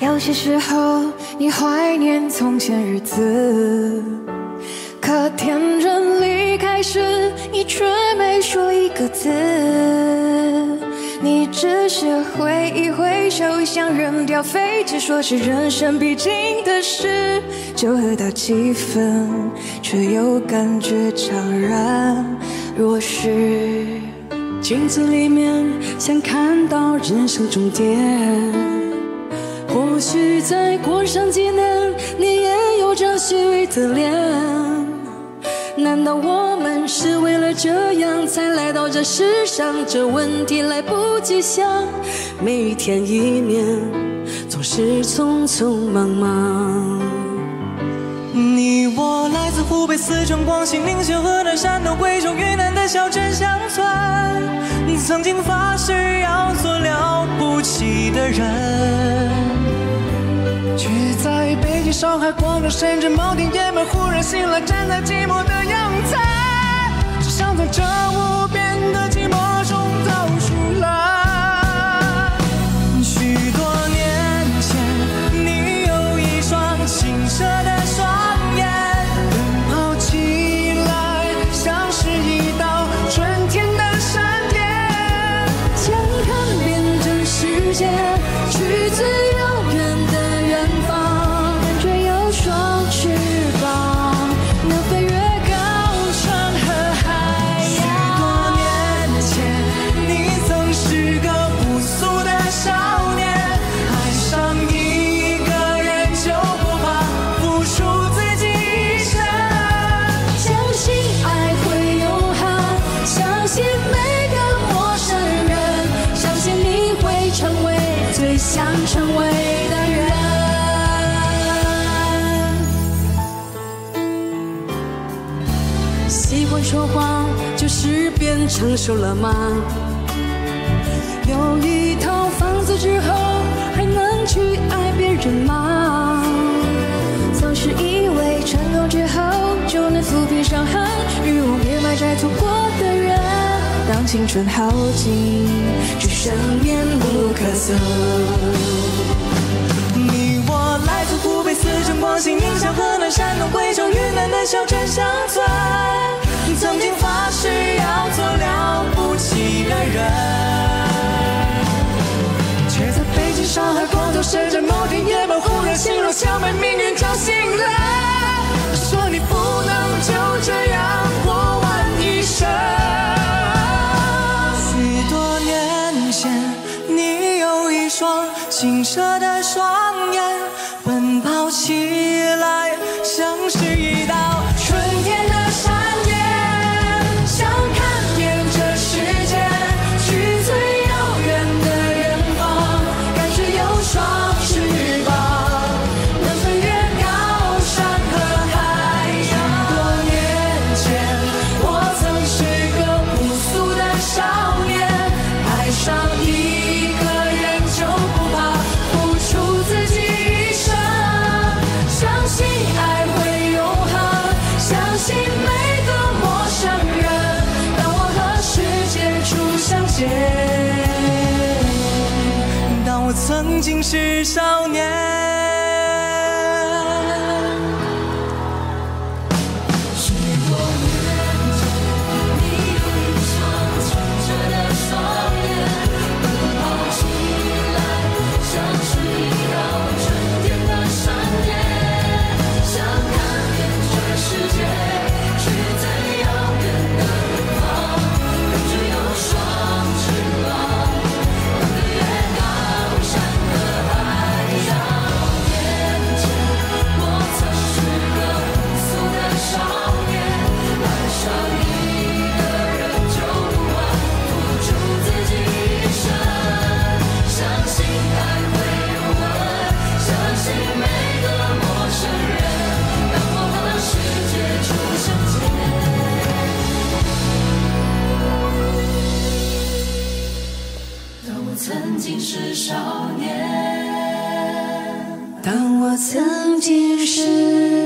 有些时候，你怀念从前日子，可天真离开时，你却没说一个字。你只是挥一挥手，想扔掉废纸，说是人生必经的事。就喝到几分，却又感觉怅然若失。镜子里面想看到人生终点。或许再过上几年，你也有张虚伪的脸。难道我们是为了这样才来到这世上？这问题来不及想，每一天一年总是匆匆忙忙。你我来自湖北、四川、广西、宁夏、河南、山东、贵州、云南的小镇乡村，曾经发誓要做了不起的人。却在北京、上海、广州、深圳、某天夜晚忽然醒来，站在寂寞的阳台，只想从这无边的寂寞中走出来。许多年前，你有一双清澈的双眼，奔跑起来像是一道春天的闪电，想看遍这世界，去最遥成为最想成为的人。喜欢说谎，就是变成熟了吗？有一套房子之后，还能去爱别人吗？总是以为成功之后就能抚平伤痕，欲望掩埋在错过的人。当青春耗尽，只走。你我来自湖北、四川、广西、宁夏、河南、山东、贵州、云南的小镇乡村，曾经发誓要做了不起的人，却在北京、上海、广州、深圳某天夜晚忽然醒来，像被命运叫醒了，说你不能就这样过完一生。许多年前，双清澈的双眼，奔跑起来像是一道春天的闪电，想看遍这世界，去最遥远的远方，感觉有双翅膀，能飞越高山和海洋。许多年前，我曾是个朴素的少年，爱上每个陌生人，当我和世界初相见，当我曾经是少年。我曾经是。